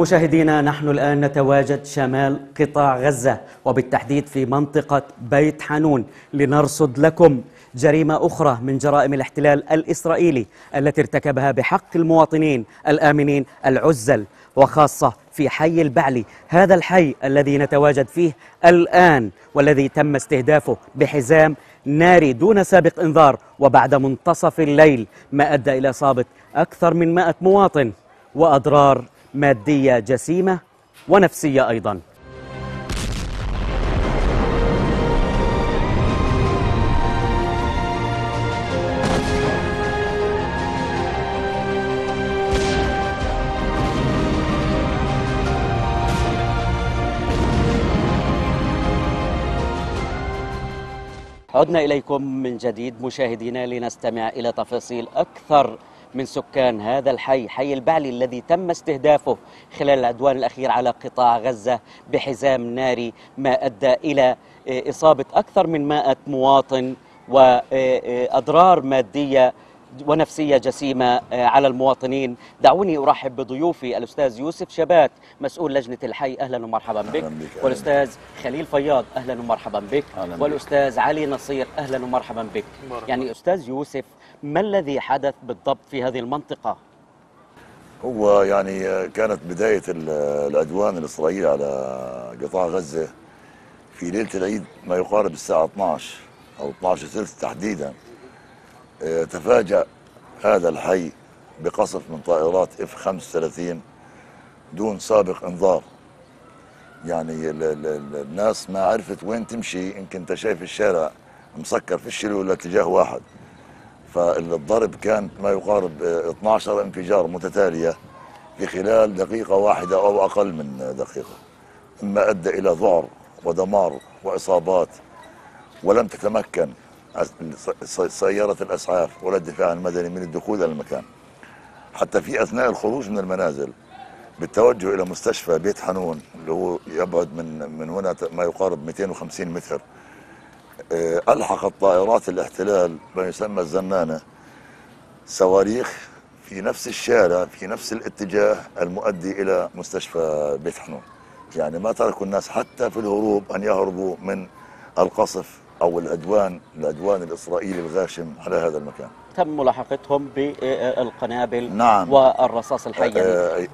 مشاهدينا نحن الآن نتواجد شمال قطاع غزة وبالتحديد في منطقة بيت حانون. لنرصد لكم جريمة أخرى من جرائم الاحتلال الإسرائيلي التي ارتكبها بحق المواطنين الآمنين العزل وخاصة في حي البعلي هذا الحي الذي نتواجد فيه الآن والذي تم استهدافه بحزام ناري دون سابق إنذار وبعد منتصف الليل ما أدى إلى إصابة أكثر من مائة مواطن وأضرار مادية جسيمة ونفسية أيضاً. عدنا إليكم من جديد مشاهدينا لنستمع إلى تفاصيل أكثر من سكان هذا الحي حي البعلي الذي تم استهدافه خلال العدوان الأخير على قطاع غزة بحزام ناري ما أدى إلى إصابة أكثر من مائة مواطن وأضرار مادية ونفسية جسيمة على المواطنين. دعوني أرحب بضيوفي الأستاذ يوسف شبات مسؤول لجنة الحي. أهلا ومرحبا بك, أهلاً بك والأستاذ خليل فياض أهلا ومرحبا بك. أهلاً بك. والأستاذ علي نصير أهلا ومرحبا بك. يعني أستاذ يوسف ما الذي حدث بالضبط في هذه المنطقة؟ هو يعني كانت بداية ال- العدوان الإسرائيلي على قطاع غزة في ليلة العيد ما يقارب الساعة 12 أو 12 ثلث تحديدا. آه، تفاجأ هذا الحي بقصف من طائرات إف 35 دون سابق إنذار. يعني ال ال ال الناس ما عرفت وين تمشي يمكن انت شايف الشارع مسكر في الشلو ولا اتجاه واحد. فالضرب كان ما يقارب آه، 12 انفجار متتالية في خلال دقيقة واحدة أو أقل من دقيقة مما أدى إلى ذعر ودمار وإصابات ولم تتمكن سيارة الأسعاف ولا الدفاع المدني من الدخول إلى المكان. حتى في أثناء الخروج من المنازل بالتوجه إلى مستشفى بيت حنون اللي هو يبعد من من هنا ما يقارب 250 متر ألحقت طائرات الاحتلال ما يسمى الزنانة صواريخ في نفس الشارع في نفس الاتجاه المؤدي إلى مستشفى بيت حنون. يعني ما تركوا الناس حتى في الهروب أن يهربوا من القصف أو العدوان العدوان الإسرائيلي الغاشم على هذا المكان. تم ملاحقتهم بالقنابل نعم. والرصاص الحي آه،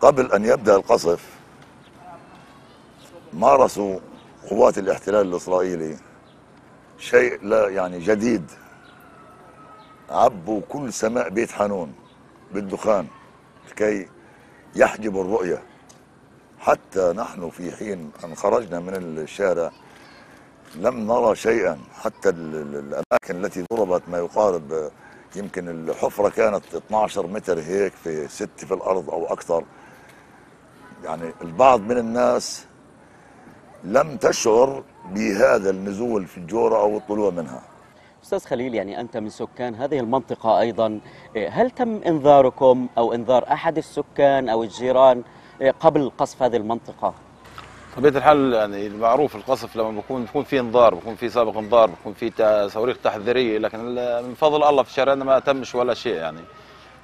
قبل أن يبدأ القصف مارسوا قوات الاحتلال الإسرائيلي شيء لا يعني جديد. عبوا كل سماء بيت حانون بالدخان لكي يحجبوا الرؤية. حتى نحن في حين أن خرجنا من الشارع لم نرى شيئا. حتى ال- ال- الأماكن التي ضربت ما يقارب يمكن الحفرة كانت 12 متر هيك في ست في الأرض أو أكثر. يعني البعض من الناس لم تشعر بهذا النزول في الجورة أو الطلوع منها أستاذ خليل يعني أنت من سكان هذه المنطقة أيضا هل تم إنذاركم أو إنذار أحد السكان أو الجيران قبل قصف هذه المنطقة؟ طبيعة الحال يعني المعروف القصف لما بيكون بيكون في انذار بيكون في سابق انذار بيكون في صواريخ تحذيرية لكن من فضل الله في شارعنا ما تمش ولا شيء يعني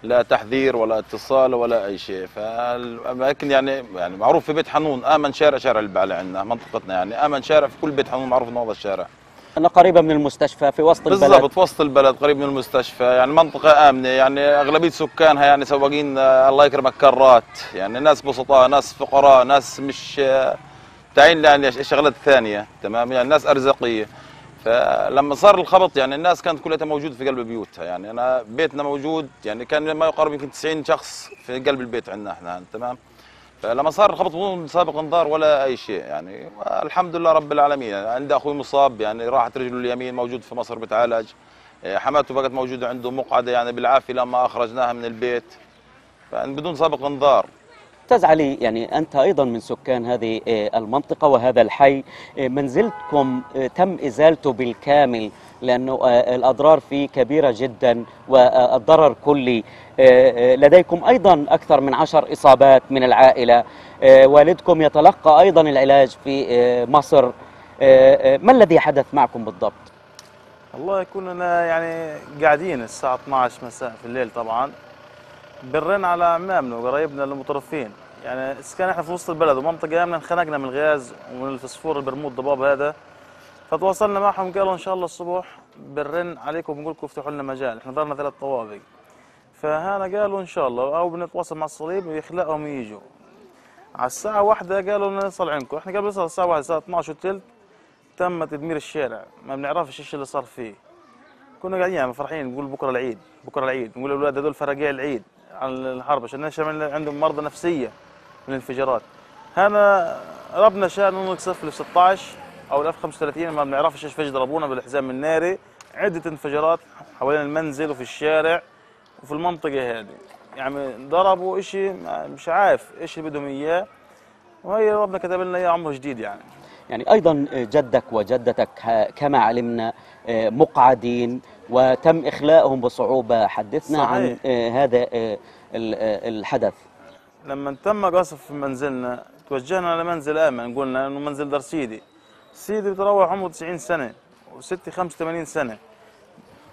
لا تحذير ولا اتصال ولا أي شيء. فالاماكن يعني يعني معروف في بيت حنون آمن شارع شارع البعلة عندنا منطقتنا يعني. آمن شارع في كل بيت حنون معروف إنه هذا الشارع. أنا قريبة من المستشفى في وسط البلد. بالضبط في وسط البلد قريب من المستشفى. يعني منطقة آمنة يعني أغلبية سكانها يعني سواقين آه، الله يكرمك كرات. يعني ناس بسطاء ناس فقراء ناس مش آه، تعين يعني الشغلات الثانية تمام؟ يعني ناس أرزقية فلما صار الخبط يعني الناس كانت كلها موجودة في قلب بيوتها يعني أنا بيتنا موجود يعني كان ما يقارب يمكن 90 شخص في قلب البيت عندنا إحنا تمام؟ فلما صار الخبط بدون سابق انذار ولا أي شيء يعني الحمد لله رب العالمين. يعني عندي أخوي مصاب يعني راحت رجله اليمين موجود في مصر بتعالج. إيه، حماته بقت موجودة عنده مقعدة يعني بالعافية لما أخرجناها من البيت. يعني بدون سابق انذار. أستاذ علي يعني أنت أيضا من سكان هذه آه، المنطقة وهذا الحي. آه، منزلكم آه، تم إزالته بالكامل لأنه الأضرار فيه كبيرة جدا والضرر كلي. لديكم أيضا أكثر من عشر إصابات من العائلة. والدكم يتلقى أيضا العلاج في مصر. ما الذي حدث معكم بالضبط؟ والله كنا يعني قاعدين الساعة 12 مساء في الليل طبعا. بنرن على عمامنا وقرايبنا المترفين يعني إذا كان إحنا في وسط البلد ومنطقة آمنة انخنقنا من الغاز ومن الفسفور اللي برموه الضباب هذا. فتواصلنا معهم قالوا إن شاء الله الصبح بنرن عليكم بنقول لكم افتحوا لنا مجال. إحنا ضلنا ثلاث طوابق. فهنا قالوا إن شاء الله أو بنتواصل مع الصليب ويخلقهم يجوا. على الساعة واحدة قالوا لنا نصل عندكم. إحنا قبل نصل الساعة واحدة الساعة 12 وثلث تم تدمير الشارع. ما بنعرفش إيش اللي صار فيه. كنا قاعدين يعني فرحين نقول بكرة العيد بكرة العيد. نقول الاولاد هذول فرقيع العيد. على الحرب عشان الناس عندهم مرضى نفسية من الانفجارات. هذا ربنا شاء إنه نقصف في 16 أو ال 35 ما بنعرفش إيش فاش ضربونا بالحزام الناري. عدة انفجارات حوالين المنزل وفي الشارع وفي المنطقة هذه. يعني ضربوا شيء مش عارف إيش اللي بدهم إياه. وهي ربنا كتب لنا إياه عمر جديد يعني. يعني أيضا جدك وجدتك كما علمنا مقعدين وتم إخلاءهم بصعوبة. حدثنا صحيح. عن هذا الحدث. لما تم قصف في منزلنا توجهنا لمنزل آمن. قلنا أنه منزل دار سيدي. سيدي بتروح عمره 90 سنة وستي 85 سنة.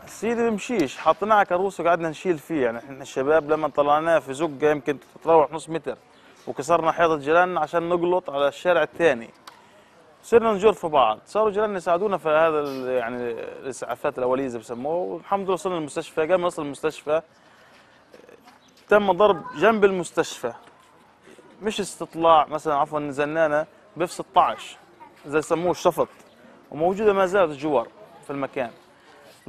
سيدي بمشيش حطيناه على كروس وقعدنا نشيل فيه. يعني إحنا الشباب لما طلعناه في زقة يمكن تتراوح نص متر وكسرنا حيطة جيراننا عشان نقلط على الشارع الثاني. صرنا نجر في بعض. صاروا جيراننا يساعدونا في هذا يعني الإسعافات الأولية زي بسموه. والحمد لله وصلنا المستشفى قبل ما نوصل المستشفى تم ضرب جنب المستشفى. مش استطلاع مثلا عفوا نزلنانا بف 16 زي يسموه الشفط. وموجودة ما زالت الجوار في المكان.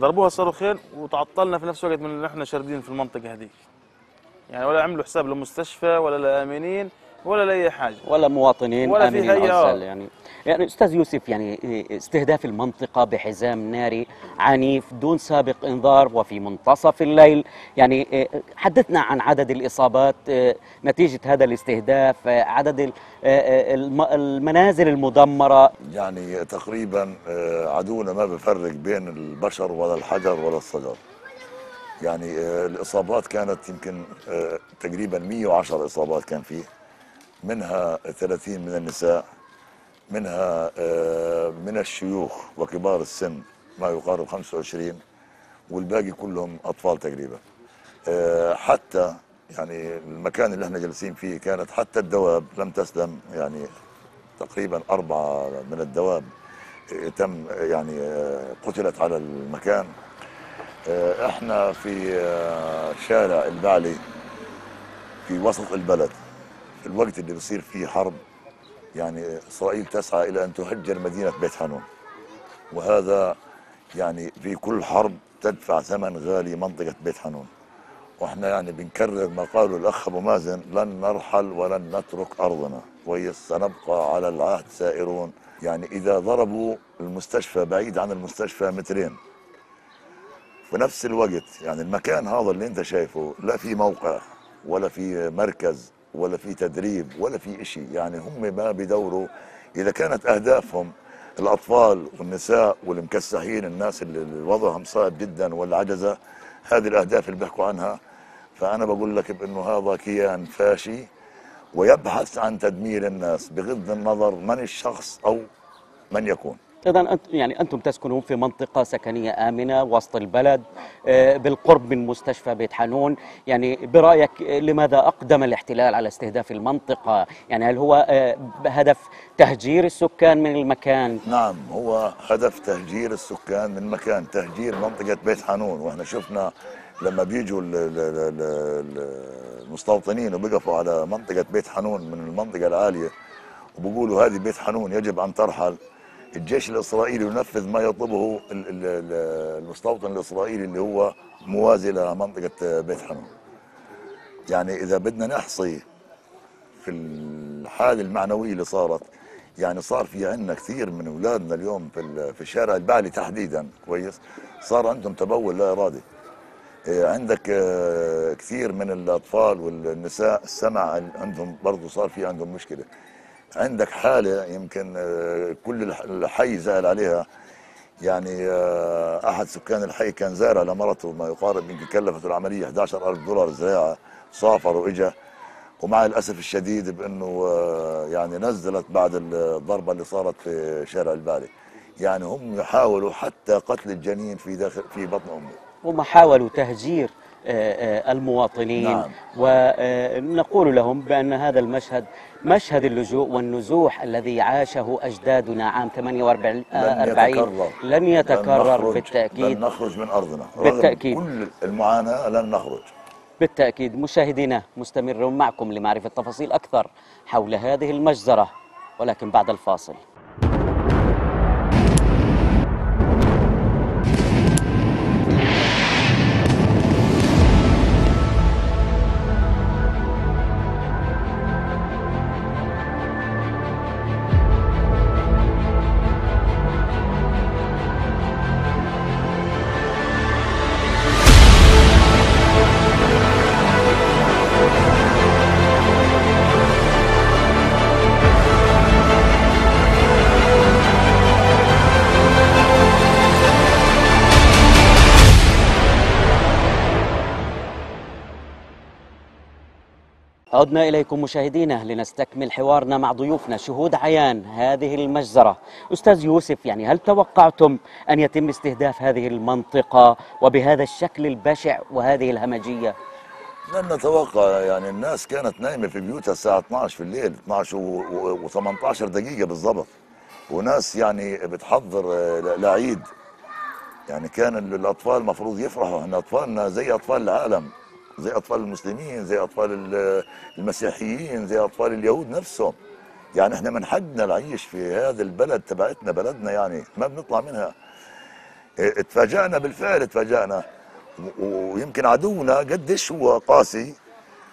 ضربوها صاروخين وتعطلنا في نفس الوقت من اللي إحنا شاردين في المنطقة هذيك. يعني ولا عملوا حساب للمستشفى ولا لآمنين ولا لأي حاجة. ولا مواطنين ولا آمنين يعني. يعني أستاذ يوسف يعني استهداف المنطقة بحزام ناري عنيف دون سابق انذار وفي منتصف الليل. يعني حدثنا عن عدد الإصابات نتيجة هذا الاستهداف عدد المنازل المدمرة. يعني تقريبا عدونا ما بفرق بين البشر ولا الحجر ولا الصجر يعني الإصابات كانت يمكن تقريبا 110 إصابات كان فيه منها 30 من النساء. منها من الشيوخ وكبار السن ما يقارب 25 والباقي كلهم أطفال تقريبا. حتى يعني المكان اللي إحنا جالسين فيه كانت حتى الدواب لم تسلم يعني تقريبا أربعة من الدواب تم يعني قتلت على المكان. إحنا في شارع البعلي في وسط البلد. في الوقت اللي بصير فيه حرب يعني إسرائيل تسعى إلى أن تهجر مدينة بيت حنون وهذا يعني في كل حرب تدفع ثمن غالي منطقة بيت حنون وإحنا يعني بنكرر ما قاله الأخ أبو مازن لن نرحل ولن نترك أرضنا وسنبقى على العهد سائرون. يعني إذا ضربوا المستشفى بعيد عن المستشفى مترين. في نفس الوقت يعني المكان هذا اللي أنت شايفه لا في موقع ولا في مركز. ولا في تدريب ولا في شيء يعني هم ما بيدوروا إذا كانت أهدافهم الأطفال والنساء والمكسحين الناس اللي وضعهم صعب جدا والعجزة هذه الأهداف اللي بيحكوا عنها. فأنا بقول لك بأنه هذا كيان فاشي ويبحث عن تدمير الناس بغض النظر من الشخص أو من يكون. انت يعني أنتم تسكنون في منطقة سكنية آمنة وسط البلد بالقرب من مستشفى بيت حنون. يعني برأيك لماذا أقدم الاحتلال على استهداف المنطقة؟ يعني هل هو هدف تهجير السكان من المكان؟ نعم هو هدف تهجير السكان من مكان تهجير منطقة بيت حنون. وإحنا شفنا لما بيجوا المستوطنين وبيقفوا على منطقة بيت حنون من المنطقة العالية وبيقولوا هذه بيت حنون يجب أن ترحل الجيش الإسرائيلي ينفذ ما يطلبه المستوطن الإسرائيلي اللي هو موازي لمنطقة بيت حنون. يعني إذا بدنا نحصي في الحالة المعنوية اللي صارت يعني صار في عندنا كثير من أولادنا اليوم في في الشارع البعلي تحديدا كويس صار عندهم تبول لا ارادي. عندك كثير من الأطفال والنساء السمع عندهم برضه صار في عندهم مشكلة. عندك حالة يمكن كل الحي زعل عليها. يعني أحد سكان الحي كان زارع لمرته ما يقارب يمكن كلفته العملية 11000 دولار زراعة سافر وإجا. ومع الأسف الشديد بأنه يعني نزلت بعد الضربة اللي صارت في شارع البالي. يعني هم يحاولوا حتى قتل الجنين في داخل في بطن أمه. هم حاولوا تهجير آه، المواطنين. نعم. ونقول لهم بأن هذا المشهد مشهد اللجوء والنزوح الذي عاشه أجدادنا عام 48 لن 40 يتكرر. لن يتكرر نخرج- بالتأكيد. لن نخرج من أرضنا. بالتأكيد. كل المعاناة لن نخرج. بالتأكيد. مشاهدينا مستمرون معكم لمعرفة تفاصيل أكثر حول هذه المجزرة ولكن بعد الفاصل. عدنا إليكم مشاهدينا لنستكمل حوارنا مع ضيوفنا شهود عيان هذه المجزرة. أستاذ يوسف يعني هل توقعتم أن يتم استهداف هذه المنطقة وبهذا الشكل البشع وهذه الهمجية؟ لن نتوقع يعني الناس كانت نايمة في بيوتها الساعة 12 في الليل 12 و18 دقيقة بالضبط. وناس يعني بتحضر آه، لعيد. يعني كان ال- الأطفال المفروض يفرحوا. إحنا أطفالنا زي أطفال العالم. زي أطفال المسلمين زي أطفال ال- المسيحيين زي أطفال اليهود نفسهم. يعني إحنا من حقنا العيش في هذا البلد تبعتنا بلدنا يعني ما بنطلع منها. آه، اتفاجأنا بالفعل اتفاجأنا. ويمكن عدونا قديش هو قاسي.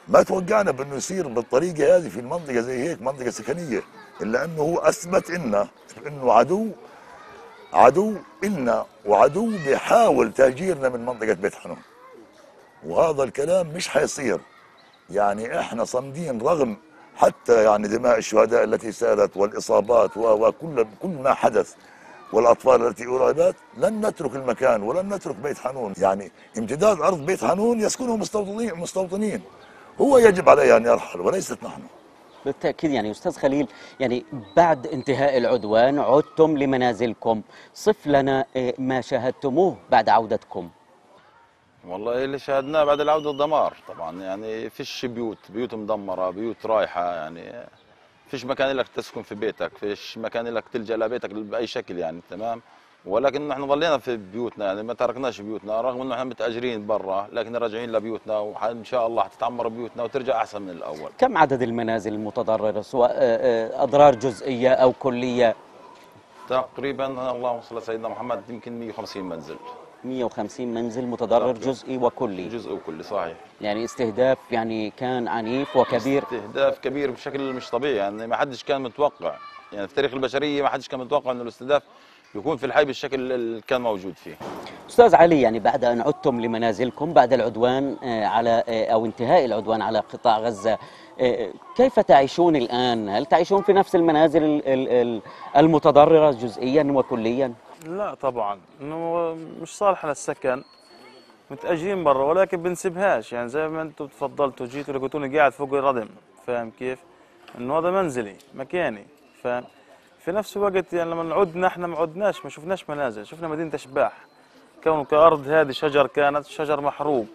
ما توقعنا بأنه يصير بالطريقة هذه في المنطقة زي هيك منطقة سكنية. إلا أنه هو أثبت لنا انه عدو عدو إلنا وعدو بيحاول تهجيرنا من منطقة بيت حنون. وهذا الكلام مش حيصير. يعني إحنا صامدين رغم حتى يعني دماء الشهداء التي سألت والإصابات وكل كل ما حدث والأطفال التي ارهبت لن نترك المكان ولن نترك بيت حنون. يعني امتداد أرض بيت حنون يسكنه مستوطنين مستوطنين. هو يجب عليه أن يرحل وليست نحن. بالتأكيد يعني أستاذ خليل يعني بعد انتهاء العدوان عدتم لمنازلكم. صف لنا آه، ما شاهدتموه بعد عودتكم. والله اللي شاهدناه بعد العودة دمار طبعا يعني فيش بيوت بيوت مدمرة بيوت رايحة يعني فيش مكان لك تسكن في بيتك فيش مكان لك تلجأ لبيتك بأي شكل يعني تمام؟ ولكن نحن ظلينا في بيوتنا يعني ما تركناش بيوتنا رغم إنه إحنا متأجرين برا لكن راجعين لبيوتنا وإن شاء الله حتتعمر بيوتنا وترجع أحسن من الأول. كم عدد المنازل المتضررة سواء آه، آه، أضرار جزئية أو كلية؟ تقريبا اللهم صل على سيدنا محمد يمكن 150 منزل. 150 منزل متضرر. جزئي وكلي جزء وكلي صحيح يعني استهداف يعني كان عنيف وكبير استهداف كبير بشكل مش طبيعي يعني ما حدش كان متوقع يعني في تاريخ البشرية ما حدش كان متوقع إنه الاستهداف يكون في الحي بالشكل اللي كان موجود فيه أستاذ علي يعني بعد أن عدتم لمنازلكم بعد العدوان آه، على آه، أو انتهاء العدوان على قطاع غزة آه، كيف تعيشون الآن؟ هل تعيشون في نفس المنازل ال- ال- ال- المتضررة جزئيا وكليا؟ لا طبعا. إنه مش صالحه للسكن متأجرين برا ولكن بنسيبهاش. يعني زي ما أنتم تفضلتوا جيتوا لقيتوني قاعد فوق الردم. فاهم كيف؟ إنه هذا منزلي مكاني. فاهم؟ في نفس الوقت يعني لما عدنا إحنا ما عدناش ما شفناش منازل. شفنا مدينة اشباح كونه كأرض هذه شجر كانت شجر محروق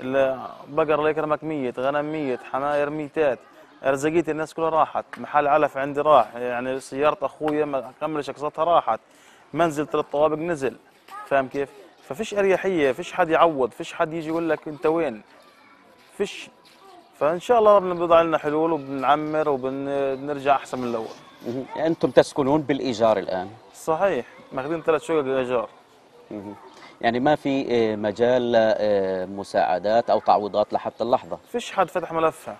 ال- بقر الله يكرمك ميت غنم ميت حماير ميتات. ارزقيه الناس كلها راحت. محل علف عندي راح. يعني سيارة أخويا ما كملش اقساطها راحت. منزل ثلاث طوابق نزل. فاهم كيف؟ ففيش أريحية فيش حد يعوض فيش حد يجي يقول لك أنت وين؟ فيش. فإن شاء الله ربنا بيضع لنا حلول وبنعمر وبنرجع أحسن من الأول. مهم. أنتم تسكنون بالإيجار الآن؟ صحيح. ماخذين ثلاث شقق إيجار. يعني ما في آه، مجال لمساعدات أو تعويضات لحتى اللحظة؟ فيش حد فتح ملفها.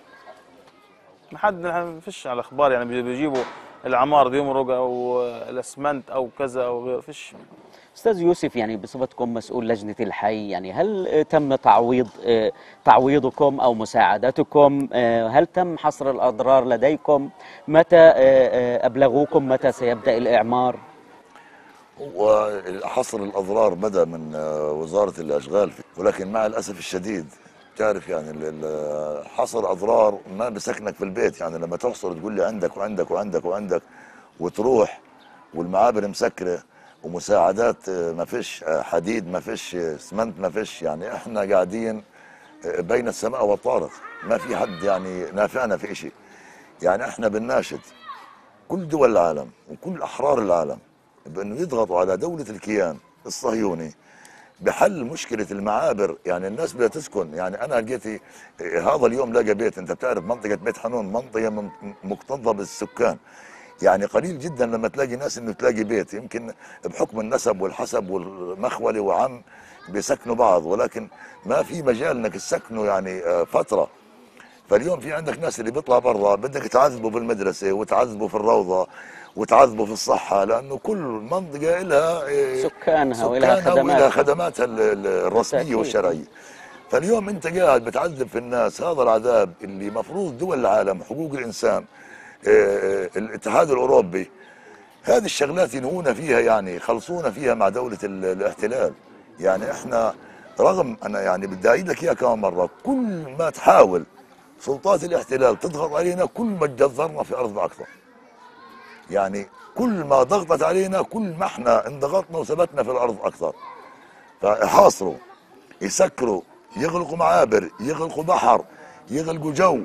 ما حد ما فيش على أخبار يعني بيجي- بيجيبوا العمار بيمرق أو الأسمنت أو كذا أو غير. فيش. أستاذ يوسف يعني بصفتكم مسؤول لجنة الحي يعني هل تم تعويض آه، تعويضكم أو مساعدتكم؟ آه، هل تم حصر الأضرار لديكم؟ متى آه، أبلغوكم متى سيبدأ الإعمار؟ وحصر الأضرار بدأ من وزارة الأشغال ولكن مع الأسف الشديد تعرف يعني حصر أضرار ما بسكنك في البيت. يعني لما تحصر تقول لي عندك وعندك وعندك وعندك وتروح والمعابر مسكرة ومساعدات آه، ما فيش آه، حديد ما فيش آه، اسمنت ما فيش. يعني إحنا قاعدين آه، بين السماء والطارق. ما في حد يعني نافعنا في شيء يعني إحنا بنناشد كل دول العالم وكل أحرار العالم بأنه يضغطوا على دولة الكيان الصهيوني بحل مشكلة المعابر. يعني الناس بدها تسكن. يعني أنا لقيت هذا اليوم لقى بيت. أنت بتعرف منطقة بيت حنون منطقة من- مكتظة بالسكان. يعني قليل جدا لما تلاقي ناس إنه تلاقي بيت. يمكن بحكم النسب والحسب والمخولة وعم بيسكنوا بعض. ولكن ما في مجال إنك تسكنوا يعني آه، فترة. فاليوم في عندك ناس اللي بيطلع برا بدك تعذبه بالمدرسة وتعذبه في الروضة. وتعذبه في الصحة لأنه كل منطقة لها آه، سكانها سكانها خدماتها. خدماتها ال- ال- الرسمية بالتأكيد. والشرعية فاليوم أنت قاعد بتعذب في الناس هذا العذاب اللي مفروض دول العالم حقوق الإنسان آه، آه، الاتحاد الأوروبي هذه الشغلات ينهونا فيها يعني خلصونا فيها مع دولة ال- الاحتلال يعني إحنا رغم أنا يعني بدي أعيد لك اياها كمان مرة كل ما تحاول سلطات الاحتلال تضغط علينا كل ما تجذرنا في ارضنا أكثر يعني كل ما ضغطت علينا كل ما إحنا انضغطنا وثبتنا في الأرض أكثر. فيحاصروا يسكروا يغلقوا معابر يغلقوا بحر يغلقوا جو.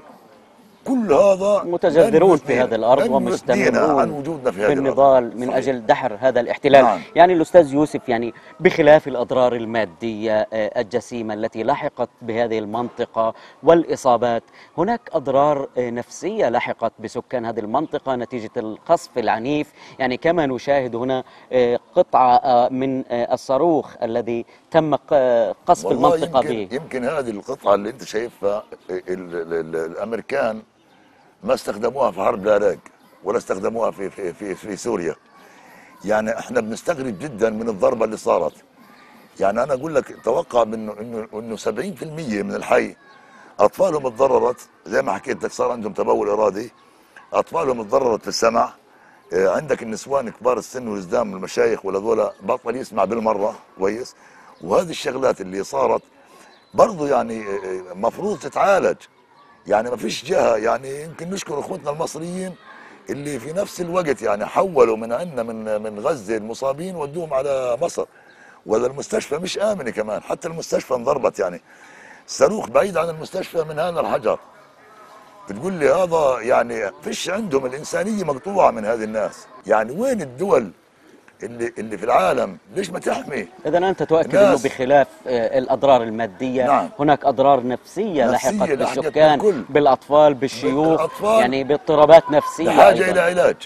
كل هذا متجذرون في هذه الأرض عن ومستمرون وجودنا في هذه النضال من صحيح. أجل دحر هذا الاحتلال نعم. يعني الأستاذ يوسف يعني بخلاف الأضرار المادية آه، الجسيمة التي لحقت بهذه المنطقة والإصابات هناك أضرار آه، نفسية لحقت بسكان هذه المنطقة نتيجة القصف العنيف يعني كما نشاهد هنا آه، قطعة من الصاروخ الذي تم قصف المنطقة يمكن به يمكن هذه القطعة اللي أنت شايفها ال ال ال الأمريكان ما استخدموها في حرب العراق ولا استخدموها في في في, في سوريا. يعني إحنا بنستغرب جدا من الضربة اللي صارت. يعني أنا أقول لك توقع منه انه إنه 70% من الحي أطفالهم تضررت زي ما حكيت لك صار عندهم تبول إرادي. أطفالهم تضررت في السمع آه، عندك النسوان كبار السن والازدام المشايخ والهذول بطل يسمع بالمرة كويس. وهذه الشغلات اللي صارت برضو يعني آه، آه، مفروض تتعالج. يعني ما فيش جهة يعني يمكن نشكر إخوتنا المصريين اللي في نفس الوقت يعني حولوا من عندنا من من غزة المصابين ودوهم على مصر. ولا المستشفى مش آمنة كمان حتى المستشفى انضربت يعني. صاروخ بعيد عن المستشفى من هذا الحجر. بتقول لي هذا يعني فيش عندهم الإنسانية مقطوعة من هذه الناس. يعني وين الدول اللي اللي في العالم ليش ما تحمي إذا أنت تؤكد الناس- بخلاف آه، الأضرار المادية نعم. هناك أضرار نفسية, نفسية لحقت لحقت بالسكان بالكل. بالأطفال بالشيوخ بالأطفال. يعني باضطرابات نفسية بحاجه أيضاً. إلى علاج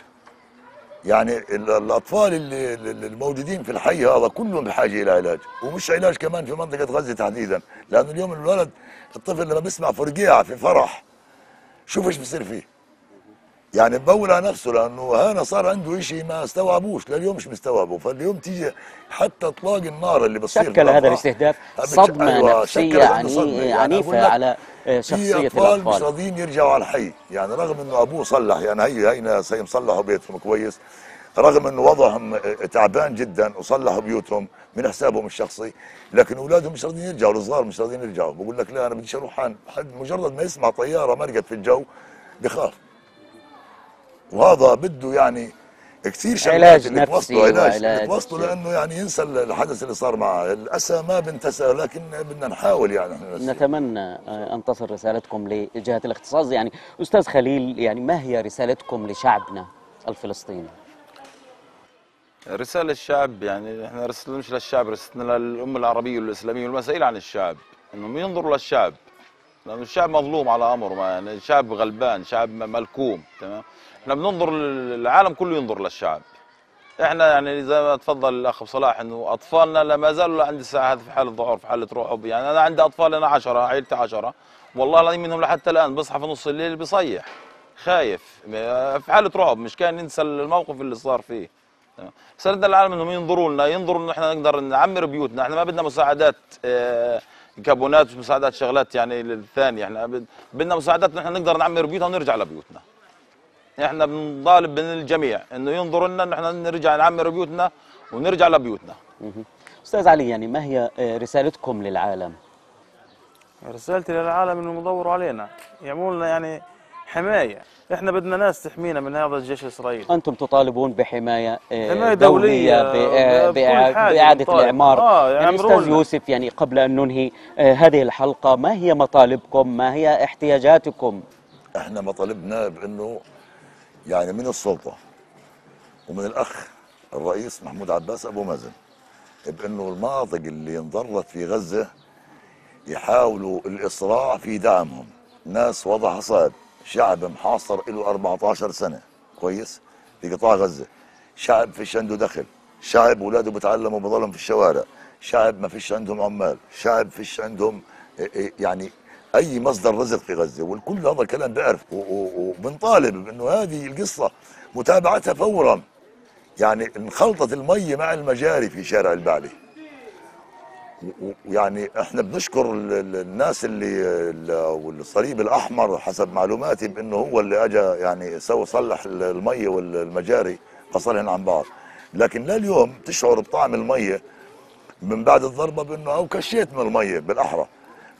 يعني ال- الأطفال اللي اللي الموجودين في الحي هذا كلهم بحاجة إلى علاج ومش علاج كمان في منطقة غزة تحديدا لأنه اليوم الولد الطفل لما بيسمع فرقيعه في فرح شوف إيش بصير فيه يعني ببول على نفسه لأنه هنا صار عنده شيء ما استوعبوش لليوم مش مستوعبه. فاليوم تيجي حتى اطلاق النار اللي بتصير شكل هذا. الاستهداف صدمة أيوة، عنده يعني صدمة. يعني لك على آه، في شخصية أطفال مش راضيين يرجعوا على الحي. يعني رغم إنه أبوه صلح يعني هي هي ناس هي مصلحوا بيتهم كويس. رغم إنه وضعهم تعبان جدا وصلحوا بيوتهم من حسابهم الشخصي لكن أولادهم مش راضيين يرجعوا الصغار مش راضيين يرجعوا. بقول لك لا أنا بديش أروح حد مجرد ما يسمع طيارة مرقت في الجو بخاف. وهذا بده يعني كثير شغلات علاج اللي نفسي علاج وعلاج- توصلوا لأنه يعني ينسى الحدث اللي صار معه. الأسى ما بنتسى لكن بدنا نحاول يعني. نتمنى آه، أن تصل رسالتكم لجهة الاختصاص. يعني أستاذ خليل يعني ما هي رسالتكم لشعبنا الفلسطيني؟ رسالة الشعب يعني إحنا رسالة مش للشعب رسالتنا للأمة العربية والإسلامية والمسائل عن الشعب. انهم ينظروا للشعب لأنه الشعب مظلوم على أمره ما يعني الشعب غلبان شعب ملكوم تمام؟ إحنا بننظر العالم كله ينظر للشعب. إحنا يعني زي ما تفضل الأخ صلاح إنه أطفالنا لا ما زالوا عند الساعة هذه في حاله ذعر في حاله رعب يعني أنا عندي أطفال أنا 10 عائلتي 10 والله العظيم منهم لحتى الآن بيصحى في نص الليل بيصيح. خايف. في حاله رعب مش كان ينسى الموقف اللي صار فيه. رسالتنا للعالم إنهم ينظروا لنا ينظروا إنه إحنا نقدر نعمر بيوتنا. إحنا ما بدنا مساعدات آه، كابونات ومساعدات شغلات يعني الثانية إحنا بد- بدنا مساعدات ان إحنا نقدر نعمر بيوتنا ونرجع لبيوتنا. إحنا بنطالب من الجميع إنه ينظروا لنا ان إحنا نرجع نعمر بيوتنا ونرجع لبيوتنا. مهم. أستاذ علي يعني ما هي آه، رسالتكم للعالم؟ رسالتي للعالم انهم يدوروا علينا يعملوا لنا يعني حماية. إحنا بدنا ناس تحمينا من هذا الجيش الاسرائيلي أنتم تطالبون بحماية آه، حماية دولية دولية بإعادة بنطالب. الإعمار. آه، يعني يعمروا أستاذ لنا. يوسف يعني قبل أن ننهي آه، هذه الحلقة ما هي مطالبكم؟ ما هي احتياجاتكم؟ إحنا مطالبنا بإنه يعني من السلطة ومن الأخ الرئيس محمود عباس أبو مازن بأنه المناطق اللي انضرت في غزة يحاولوا الاسراع في دعمهم. ناس وضعها صعب شعب محاصر له 14 سنة. كويس؟ في قطاع غزة. شعب فيش عنده دخل. شعب اولاده بتعلموا بضلهم في الشوارع. شعب ما فيش عندهم عمال. شعب فيش عندهم إيه إيه يعني أي مصدر رزق في غزة والكل هذا الكلام بيعرف. وبنطالب بانه هذه القصة متابعتها فورا. يعني انخلطت المي مع المجاري في شارع البعلي. ويعني إحنا بنشكر ال- ال- الناس اللي ال- والصليب الأحمر حسب معلوماتي بإنه هو اللي اجى يعني سوى صلح ال- المي والمجاري فصلهن عن بعض. لكن لليوم تشعر بطعم الميه من بعد الضربة بإنه أو كشيت من الميه بالأحرى.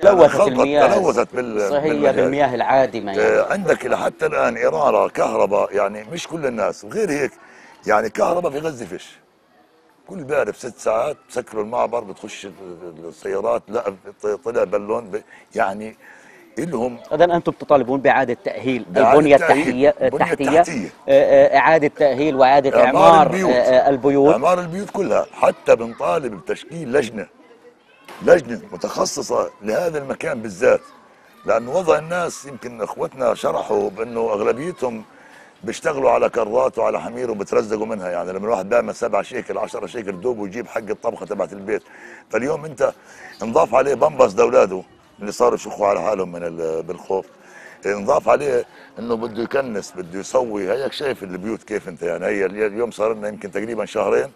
تلوثت المياه تلوثت بال. بالمياه العادمة يعني. آه، عندك لحتى الآن إرارة كهرباء يعني مش كل الناس وغير هيك يعني كهرباء في غزة فيش كل بيعرف ست ساعات بسكروا المعبر بتخش السيارات لا طلع بالون ب- يعني إلهم إذا أنتم تطالبون بإعادة تأهيل بإعادة البنية تأهيل. التحتية البنية التحتية التحتية. آه، آه، إعادة تأهيل وإعادة إعمار إعمار البيوت. آه، البيوت إعمار البيوت كلها حتى بنطالب بتشكيل لجنة لجنة متخصصة لهذا المكان بالذات. لأنه وضع الناس يمكن إخوتنا شرحوا بأنه أغلبيتهم بيشتغلوا على كرات وعلى حمير وبترزقوا منها. يعني لما الواحد بيعمل سبعة شيكل 10 شيكل دوب ويجيب حق الطبخة تبعت البيت. فاليوم أنت انضاف عليه بامبس لاولاده اللي صاروا يشخوا على حالهم من ال- بالخوف. انضاف عليه إنه بده يكنس بده يسوي. هيك شايف البيوت كيف أنت؟ يعني هي اليوم صار لنا يمكن تقريبا شهرين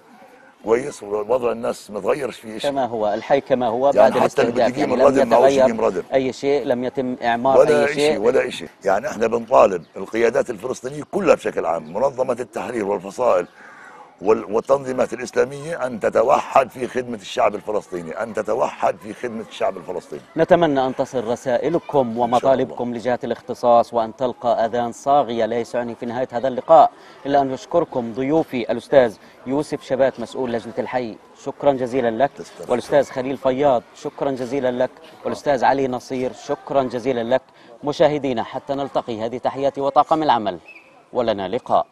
كويس ووضع الناس ما تغيرش فيه شيء. كما هو الحي كما هو يعني بعد حتى اللي يعني لم الردم ما هوش يقيم ردم. أي شيء لم يتم إعمار ولا أي شيء ولا شيء. يعني إحنا بنطالب القيادات الفلسطينية كلها بشكل عام منظمة التحرير والفصائل وال- والتنظيمات الإسلامية أن تتوحد في خدمة الشعب الفلسطيني أن تتوحد في خدمة الشعب الفلسطيني. نتمنى أن تصل رسائلكم ومطالبكم لجهات الاختصاص وأن تلقى أذان صاغية لا يسعني في نهاية هذا اللقاء إلا أن أشكركم ضيوفي الأستاذ يوسف شبات مسؤول لجنة الحي. شكرا جزيلا لك. والأستاذ خليل فياض شكرا جزيلا لك. والأستاذ علي نصير شكرا جزيلا لك. مشاهدينا حتى نلتقي. هذه تحياتي وطاقم العمل. ولنا لقاء.